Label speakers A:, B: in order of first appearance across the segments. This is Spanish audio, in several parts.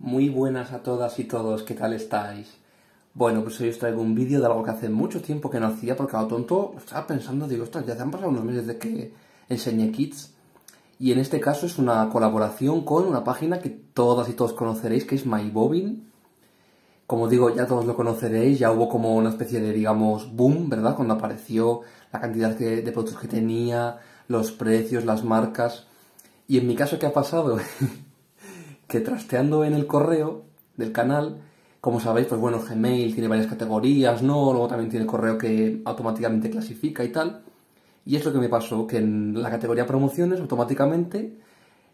A: Muy buenas a todas y todos, ¿qué tal estáis? Bueno, pues hoy os traigo un vídeo de algo que hace mucho tiempo que no hacía, porque a lo tonto estaba pensando, digo, ostras, ya se han pasado unos meses de que enseñé kits. Y en este caso es una colaboración con una página que todas y todos conoceréis, que es MyBobin. Como digo, ya todos lo conoceréis, ya hubo como una especie de, digamos, boom, ¿verdad? Cuando apareció la cantidad de productos que tenía, los precios, las marcas. Y en mi caso, ¿qué ha pasado? que trasteando en el correo del canal, como sabéis, pues bueno, Gmail tiene varias categorías, ¿no? Luego también tiene el correo que automáticamente clasifica y tal. Y es lo que me pasó, que en la categoría promociones automáticamente,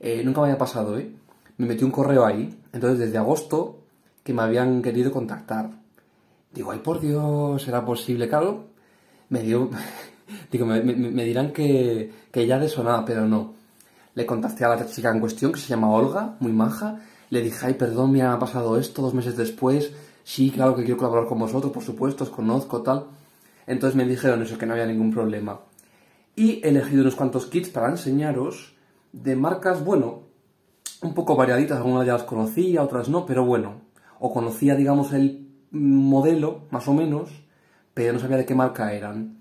A: eh, nunca me había pasado, ¿eh? Me metí un correo ahí, entonces desde agosto que me habían querido contactar. Digo, ay por Dios, ¿será posible? Claro, me dio... Digo, me, dirán que, que ya de sonada, pero no. Le contacté a la chica en cuestión, que se llama Olga, muy maja. Le dije, ay, perdón, me ha pasado esto dos meses después. Sí, claro que quiero colaborar con vosotros, por supuesto, os conozco, tal. Entonces me dijeron eso, que no había ningún problema. Y he elegido unos cuantos kits para enseñaros de marcas, bueno, un poco variaditas. Algunas ya las conocía, otras no, pero bueno. O conocía, digamos, el modelo, más o menos, pero no sabía de qué marca eran.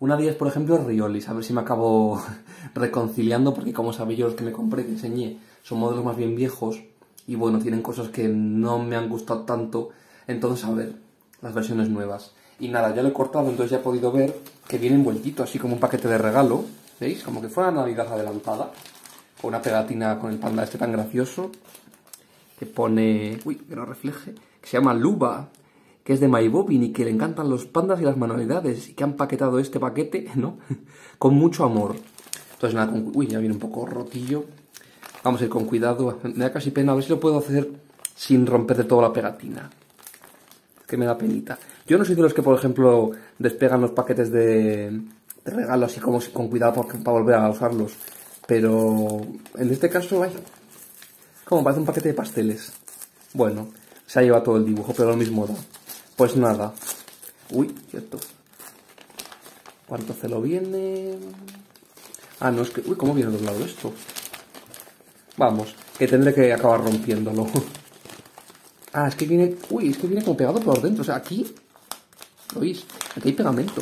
A: Una de ellas, por ejemplo, es Riolis. A ver si me acabo reconciliando, porque como sabéis yo los que me compré, que enseñé, son modelos más bien viejos. Y bueno, tienen cosas que no me han gustado tanto. Entonces, a ver, las versiones nuevas. Y nada, ya lo he cortado, entonces ya he podido ver que viene envueltito, así como un paquete de regalo. ¿Veis? Como que fuera Navidad adelantada. Con una pegatina con el panda este tan gracioso. Que pone... Uy, que no refleje. Que se llama Luba que es de MyBobin y que le encantan los pandas y las manualidades y que han paquetado este paquete, ¿no? con mucho amor. Entonces nada, con... uy, ya viene un poco rotillo. Vamos a ir con cuidado. Me da casi pena, a ver si lo puedo hacer sin romper de toda la pegatina. Que me da penita. Yo no soy de los que, por ejemplo, despegan los paquetes de, de regalo así como con cuidado para, volver a usarlos. Pero en este caso, ay, como parece un paquete de pasteles. Bueno, se ha llevado todo el dibujo, pero lo mismo da. Pues nada. Uy, cierto. ¿Cuánto celo viene? Ah, no, es que... Uy, ¿cómo viene doblado esto? Vamos, que tendré que acabar rompiéndolo. ah, es que viene... Uy, es que viene como pegado por dentro. O sea, aquí... ¿Lo veis? Aquí hay pegamento.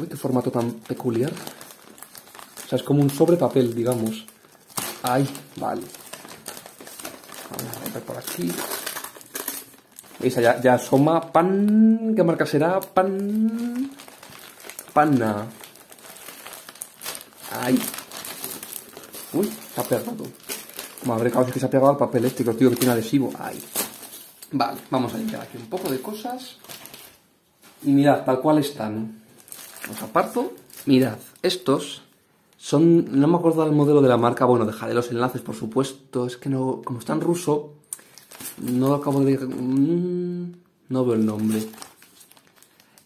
A: Uy, qué formato tan peculiar. O sea, es como un sobre papel, digamos. Ay, vale. Vamos a romper por aquí. Esa ya, ya asoma pan. ¿Qué marca será? Pan. Pana. Ay. Uy, ha pegado. Madre causa que se ha pegado al papel este, digo que tiene adhesivo. Ay. Vale, vamos a limpiar aquí un poco de cosas. Y mirad, tal cual están. Os aparto. Mirad, estos son. No me acuerdo del modelo de la marca. Bueno, dejaré los enlaces, por supuesto. Es que no. Como está en ruso, no acabo de... Mm, no veo el nombre.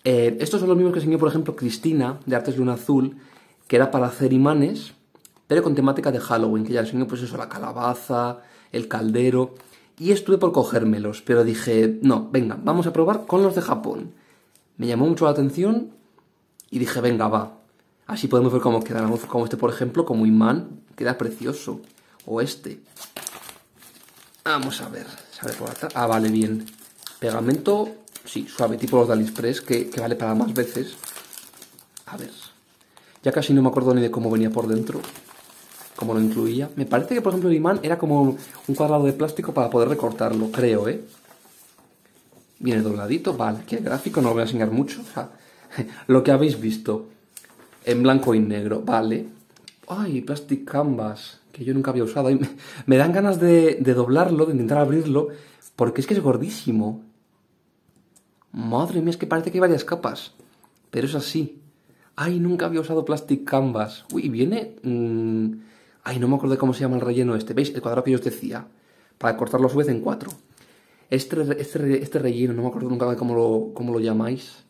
A: Eh, estos son los mismos que enseñó, por ejemplo, Cristina, de Artes Luna Azul, que era para hacer imanes, pero con temática de Halloween, que ya enseñó, pues eso, la calabaza, el caldero... Y estuve por cogérmelos, pero dije, no, venga, vamos a probar con los de Japón. Me llamó mucho la atención y dije, venga, va. Así podemos ver cómo quedan, como este, por ejemplo, como imán, queda precioso. O este. Vamos a ver. por Ah, vale, bien. Pegamento, sí, suave, tipo los de AliExpress, que, vale para más veces. A ver. Ya casi no me acuerdo ni de cómo venía por dentro. Cómo lo incluía. Me parece que, por ejemplo, el imán era como un cuadrado de plástico para poder recortarlo, creo, ¿eh? Viene dobladito, vale. Aquí el gráfico, no lo voy a enseñar mucho. lo que habéis visto. En blanco y negro, vale. Ay, Plastic Canvas que yo nunca había usado. Y me, dan ganas de, doblarlo, de intentar abrirlo, porque es que es gordísimo. Madre mía, es que parece que hay varias capas. Pero es así. Ay, nunca había usado Plastic Canvas. Uy, viene... Mm, ay, no me acuerdo de cómo se llama el relleno este. ¿Veis? El cuadrado que yo os decía. Para cortarlo a su vez en cuatro. Este, este, este relleno, no me acuerdo nunca de cómo lo, cómo lo llamáis.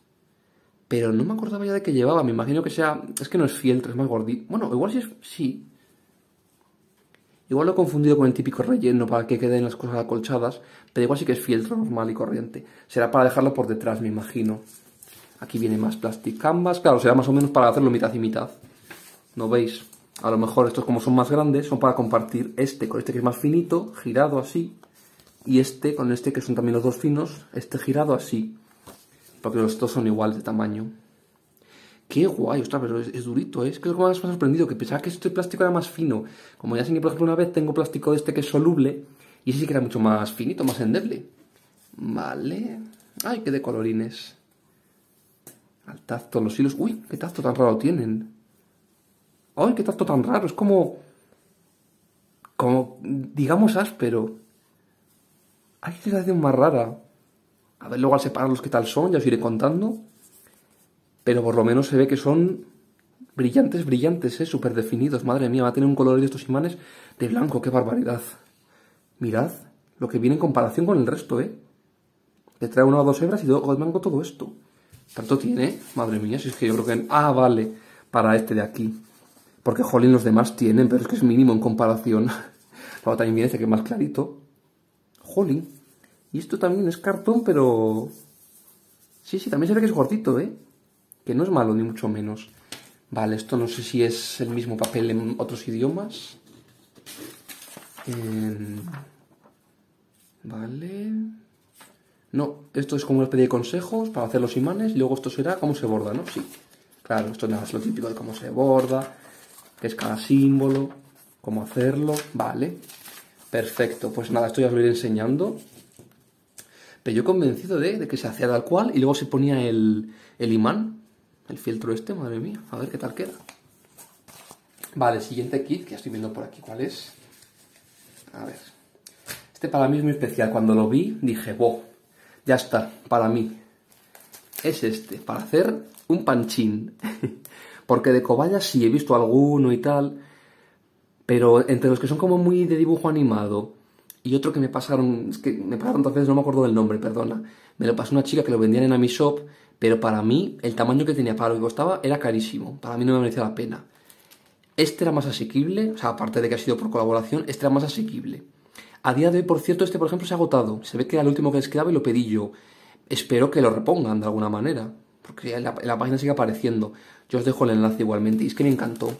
A: Pero no me acordaba ya de que llevaba. Me imagino que sea... Es que no es fieltro, es más gordito. Bueno, igual sí es... Sí. Igual lo he confundido con el típico relleno para que queden las cosas acolchadas, pero igual sí que es fieltro normal y corriente. Será para dejarlo por detrás, me imagino. Aquí viene más plastic canvas. Claro, será más o menos para hacerlo mitad y mitad. ¿No veis? A lo mejor estos como son más grandes, son para compartir este con este que es más finito, girado así. y este con este que son también los dos finos, este girado así, porque los dos son iguales de tamaño. Qué guay, ostras, pero es, durito, ¿eh? es que es lo más me ha sorprendido, que pensaba que este plástico era más fino. Como ya sé que, por ejemplo, una vez tengo plástico de este que es soluble, y ese sí que era mucho más finito, más endeble. Vale. Ay, qué de colorines. Al tacto, los hilos. Uy, qué tacto tan raro tienen. Ay, qué tacto tan raro. Es como. Como, digamos, áspero. Ay, qué sensación más rara. A ver, luego al separarlos qué tal son, ya os iré contando pero por lo menos se ve que son brillantes, brillantes, ¿eh? súper definidos. Madre mía, va a tener un color de estos imanes de blanco, qué barbaridad. Mirad lo que viene en comparación con el resto, ¿eh? Le trae una o dos hebras y luego blanco todo esto. ¿Tanto tiene? Madre mía, si es que yo creo que... Ah, vale, para este de aquí. Porque, jolín, los demás tienen, pero es que es mínimo en comparación. Luego también viene este que es más clarito. Jolín. Y esto también es cartón, pero... Sí, sí, también se ve que es gordito, ¿eh? Que no es malo ni mucho menos. Vale, esto no sé si es el mismo papel en otros idiomas. Vale. No, esto es como una especie de consejos para hacer los imanes y luego esto será cómo se borda, ¿no? Sí. Claro, esto nada es lo típico de cómo se borda, qué es cada símbolo, cómo hacerlo. Vale. Perfecto, pues nada, esto ya os lo iré enseñando. Pero yo convencido de, de que se hacía tal cual y luego se ponía el, el imán el filtro este, madre mía. A ver qué tal queda. Vale, siguiente kit, que estoy viendo por aquí cuál es. A ver. Este para mí es muy especial. Cuando lo vi, dije, wow, ya está, para mí. Es este, para hacer un panchín. Porque de cobayas sí he visto alguno y tal. Pero entre los que son como muy de dibujo animado y otro que me pasaron, es que me pasaron tantas veces, no me acuerdo del nombre, perdona. Me lo pasó una chica que lo vendían en Amishop pero para mí el tamaño que tenía para lo que costaba era carísimo, para mí no me merecía la pena. Este era más asequible, o sea, aparte de que ha sido por colaboración, este era más asequible. A día de hoy, por cierto, este por ejemplo se ha agotado, se ve que era el último que les quedaba y lo pedí yo. Espero que lo repongan de alguna manera, porque la, página sigue apareciendo. Yo os dejo el enlace igualmente, y es que me encantó.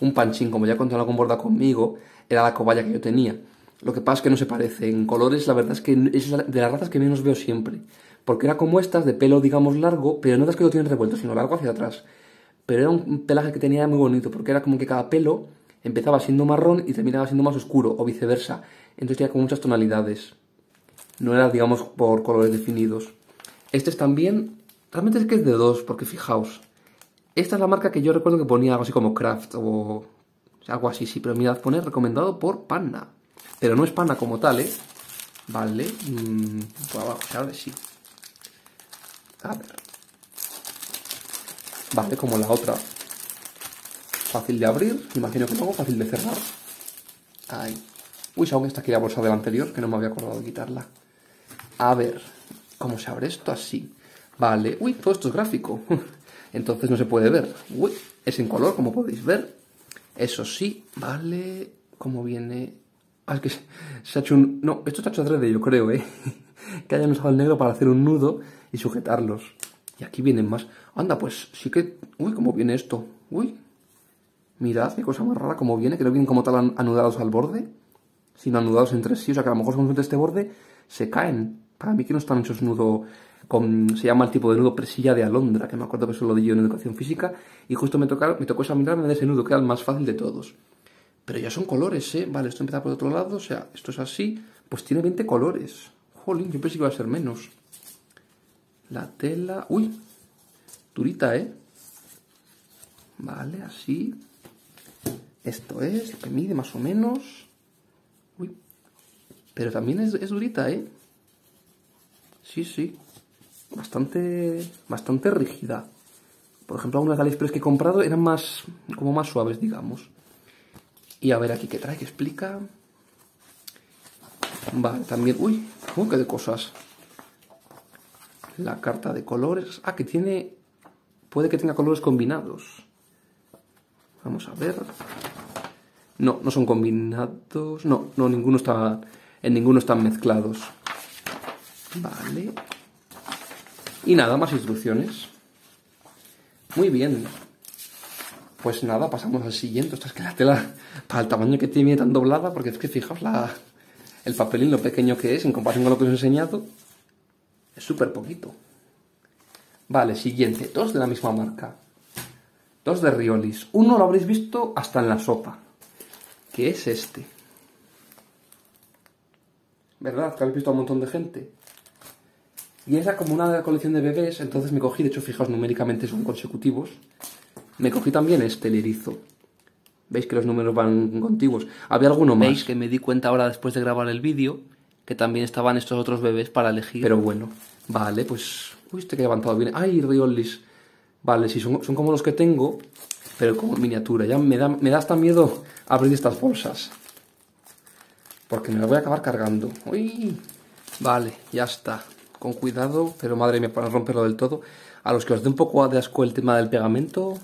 A: Un panchín, como ya contaba con borda conmigo, era la cobaya que yo tenía. Lo que pasa es que no se parece. En colores, la verdad es que es de las razas que menos veo siempre porque era como estas, de pelo, digamos, largo, pero no es que lo tienen revuelto, sino largo hacia atrás. Pero era un pelaje que tenía muy bonito, porque era como que cada pelo empezaba siendo marrón y terminaba siendo más oscuro, o viceversa. Entonces tenía como muchas tonalidades. No era, digamos, por colores definidos. Este es también, realmente es que es de dos, porque fijaos. Esta es la marca que yo recuerdo que ponía algo así como Craft o algo así, sí, pero mirad, pone recomendado por Panna. Pero no es Panna como tal, ¿eh? Vale, abre, sí. A ver. Vale, como la otra. Fácil de abrir, imagino que luego fácil de cerrar. Ahí. Uy, aún está aquí la bolsa del anterior, que no me había acordado de quitarla. A ver, ¿cómo se abre esto? Así. Vale. Uy, todo esto es gráfico. Entonces no se puede ver. Uy, es en color, como podéis ver. Eso sí, vale. ¿Cómo viene? Ah, es que se ha hecho un... No, esto está hecho 3D, yo creo, ¿eh? que hayan usado el negro para hacer un nudo y sujetarlos. Y aquí vienen más. Anda, pues sí que... Uy, ¿cómo viene esto? Uy. Mirad qué cosa más rara cómo viene, que no vienen como tal anudados al borde, sino anudados entre sí. O sea que a lo mejor de este borde se caen. Para mí que no están hechos nudo con... Se llama el tipo de nudo presilla de alondra, que me acuerdo que eso lo di yo en educación física. Y justo me, toca, me tocó examinarme de ese nudo, que era el más fácil de todos. Pero ya son colores, ¿eh? Vale, esto empieza por otro lado, o sea, esto es así. Pues tiene 20 colores. Jolín, yo pensé que iba a ser menos. La tela... ¡Uy! Durita, ¿eh? Vale, así. Esto es lo que mide más o menos. Uy. Pero también es, durita, ¿eh? Sí, sí. Bastante, bastante rígida. Por ejemplo, algunas de AliExpress que he comprado eran más, como más suaves, digamos. Y a ver aquí qué trae, que explica. Vale, también... Uy, ¿cómo que de cosas? La carta de colores. Ah, que tiene... Puede que tenga colores combinados. Vamos a ver. No, no son combinados. No, no, ninguno está... En ninguno están mezclados. Vale. Y nada, más instrucciones. Muy bien. Pues nada, pasamos al siguiente. Esta es que la tela, para el tamaño que tiene tan doblada, porque es que fijaos la, el papelín, lo pequeño que es, en comparación con lo que os he enseñado, es súper poquito. Vale, siguiente, dos de la misma marca. Dos de Riolis. Uno lo habréis visto hasta en la sopa, que es este. ¿Verdad? Que habéis visto a un montón de gente. Y era como una colección de bebés, entonces me cogí, de hecho, fijaos, numéricamente son consecutivos. Me cogí también este, el erizo. Veis que los números van contiguos. Había alguno más. Veis que me di cuenta ahora después de grabar el vídeo que también estaban estos otros bebés para elegir. Pero bueno, vale, pues... Uy, este que he levantado bien. ¡Ay, Riolis! Vale, sí, son, son, como los que tengo, pero como miniatura. Ya me da, me da hasta miedo abrir estas bolsas. Porque me las voy a acabar cargando. ¡Uy! Vale, ya está con cuidado, pero madre mía, para romperlo del todo. A los que os dé un poco de asco el tema del pegamento,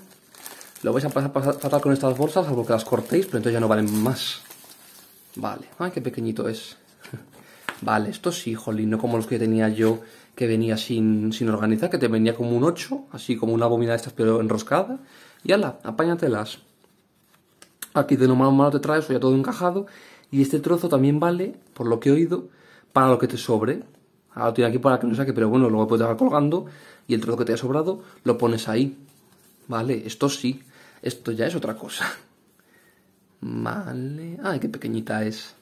A: lo vais a pasar, con estas bolsas, algo que las cortéis, pero entonces ya no valen más. Vale, ay, qué pequeñito es. vale, esto sí, jolín, no como los que tenía yo, que venía sin, sin organizar, que te venía como un 8, así como una bobina de estas, pero enroscada. Y ala, apáñatelas. Aquí de lo malo malo te traes, ya todo encajado. Y este trozo también vale, por lo que he oído, para lo que te sobre. Ahora lo tiene aquí para que no saque, pero bueno, luego puedes dejar colgando y el trozo que te haya sobrado lo pones ahí. Vale, esto sí. Esto ya es otra cosa. Vale. Ay, qué pequeñita es.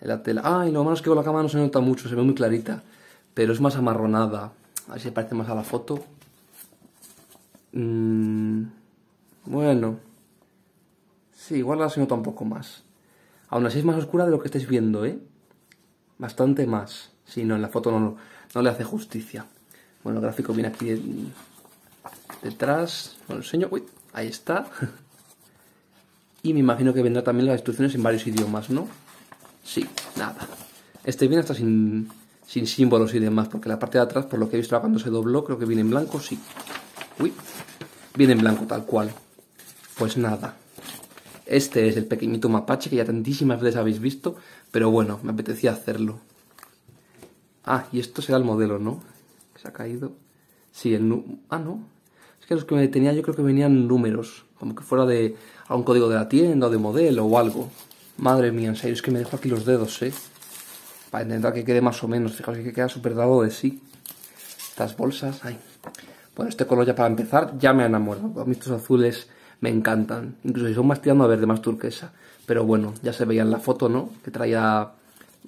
A: La tela. Ay, lo malo es que con la cámara no se nota mucho, se ve muy clarita. Pero es más amarronada. A ver si parece más a la foto. Mm, bueno. Sí, igual la se nota un poco más. Aún así es más oscura de lo que estáis viendo, ¿eh? Bastante más. Si no, en la foto no, no le hace justicia. Bueno, el gráfico viene aquí detrás. Bueno, enseño. Uy, ahí está. Y me imagino que vendrá también las instrucciones en varios idiomas, ¿no? Sí, nada. Este viene hasta sin, sin símbolos y demás, porque la parte de atrás, por lo que he visto cuando se dobló, creo que viene en blanco, sí. Uy, viene en blanco tal cual. Pues nada. Este es el pequeñito mapache que ya tantísimas veces habéis visto, pero bueno, me apetecía hacerlo. Ah, y esto será el modelo, ¿no? Que se ha caído. Sí, el... Ah, no. Que los que tenía yo creo que venían números. Como que fuera de algún código de la tienda o de modelo o algo. Madre mía, en serio, es que me dejo aquí los dedos, ¿eh? Para intentar que quede más o menos. Fijaos que queda súper dado de sí. Estas bolsas, ay. Bueno, este color ya para empezar ya me ha enamorado. A mí estos azules me encantan. Incluso si son más tirando a verde, más turquesa. Pero bueno, ya se veía en la foto, ¿no? Que traía...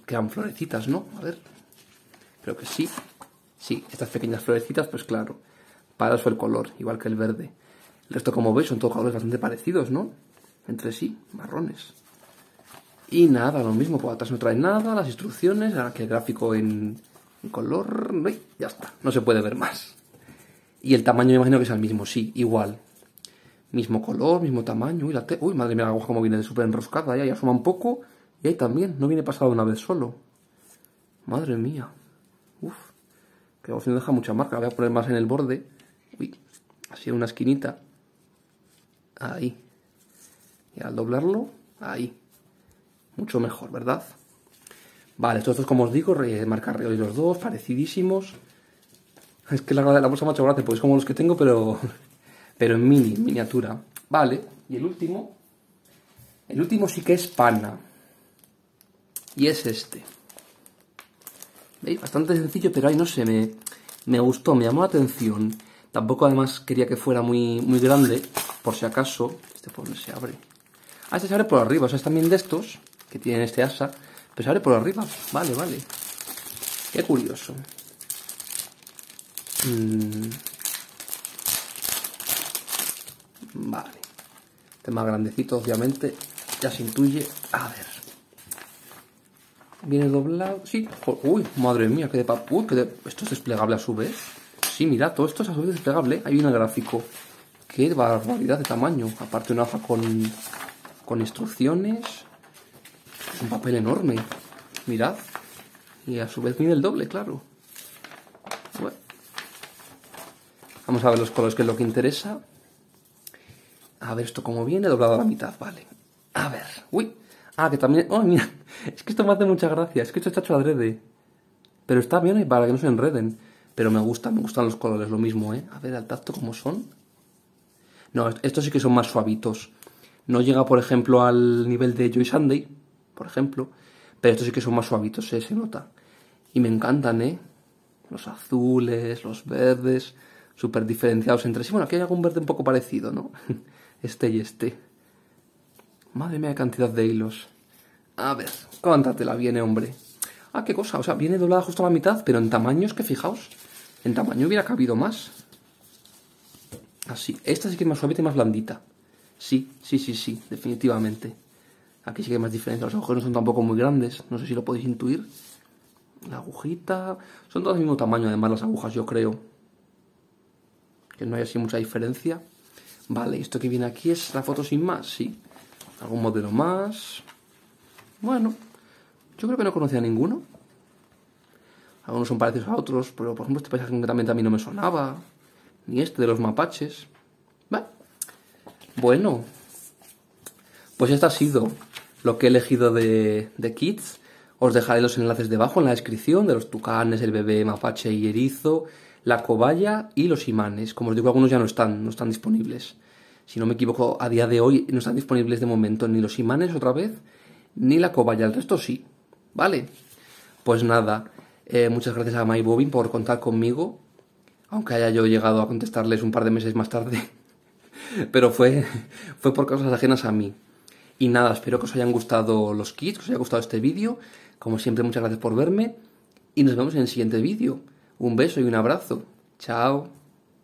A: Que eran florecitas, ¿no? A ver, Creo que sí. Sí, estas pequeñas florecitas, pues claro, para eso el color, igual que el verde. El resto, como veis, son todos colores bastante parecidos, ¿no? Entre sí, marrones. Y nada, lo mismo, por atrás no trae nada, las instrucciones, aquí el gráfico en, color, ya está, no se puede ver más. Y el tamaño me imagino que es el mismo, sí, igual. Mismo color, mismo tamaño, uy, la uy madre mía, la aguja como viene súper enroscada, ya, ya asoma un poco, y ahí también, no viene pasado una vez solo. Madre mía. Uf, que no deja mucha marca. Voy a poner más en el borde. Uy, en una esquinita. Ahí. Y al doblarlo, ahí. Mucho mejor, ¿verdad? Vale, estos dos, como os digo, marca y los dos, parecidísimos. Es que la, la bolsa me ha hecho gracia, porque es como los que tengo, pero, pero en mini, miniatura. Vale, y el último. El último sí que es pana. Y es este. ¿Veis? Bastante sencillo, pero ahí no sé, me, me gustó, me llamó la atención. Tampoco además quería que fuera muy, muy grande, por si acaso. Este por se abre. Ah, este se abre por arriba, o sea, es también de estos, que tienen este asa, pero se abre por arriba. Vale, vale. Qué curioso. Mm. Vale. Este más grandecito, obviamente. Ya se intuye. A ver. Viene doblado. Sí. Uy, madre mía, que de... esto es desplegable a su vez. Sí, mira, todo esto es a su vez desplegable. Hay un gráfico. Qué barbaridad de tamaño. Aparte una hoja con, con instrucciones. Es un papel enorme. Mirad. Y a su vez viene el doble, claro. Vamos a ver los colores, que es lo que interesa. A ver esto cómo viene, doblado a la mitad, vale. A ver. Uy. Ah, que también... Oh, mira. Es que esto me hace mucha gracia. Es que esto está hecho adrede. Pero está bien para que no se enreden. Pero me gusta, me gustan los colores, lo mismo, ¿eh? A ver, al tacto, ¿cómo son? No, estos sí que son más suavitos. No llega, por ejemplo, al nivel de Joy Sunday, por ejemplo. Pero estos sí que son más suavitos, ¿eh? se nota. Y me encantan, ¿eh? Los azules, los verdes, súper diferenciados entre sí. Bueno, aquí hay algún verde un poco parecido, ¿no? Este y este. Madre mía, cantidad de hilos. A ver, la viene, hombre. Ah, qué cosa, o sea, viene doblada justo a la mitad, pero en tamaño es que fijaos, en tamaño hubiera cabido más. Así, esta sí que es más suave y más blandita. Sí, sí, sí, sí, definitivamente. Aquí sí que hay más diferencia, los agujeros no son tampoco muy grandes, no sé si lo podéis intuir. La agujita, son todas del mismo tamaño además las agujas, yo creo. Que no hay así mucha diferencia. Vale, esto que viene aquí es la foto sin más, sí. Algún modelo más. Bueno, yo creo que no conocía ninguno. Algunos son parecidos a otros, pero por ejemplo este paisaje concretamente a mí no me sonaba. Ni este de los mapaches. Bueno, pues esto ha sido lo que he elegido de, de kits. Os dejaré los enlaces debajo en la descripción de los tucanes, el bebé mapache y erizo, la cobaya y los imanes. Como os digo, algunos ya no están, no están disponibles. Si no me equivoco, a día de hoy no están disponibles de momento ni los imanes otra vez, ni la cobaya. El resto sí. ¿Vale? Pues nada, eh, muchas gracias a MyBobin por contar conmigo, aunque haya yo llegado a contestarles un par de meses más tarde, pero fue, fue por cosas ajenas a mí. Y nada, espero que os hayan gustado los kits, que os haya gustado este vídeo. Como siempre, muchas gracias por verme y nos vemos en el siguiente vídeo. Un beso y un abrazo. Chao.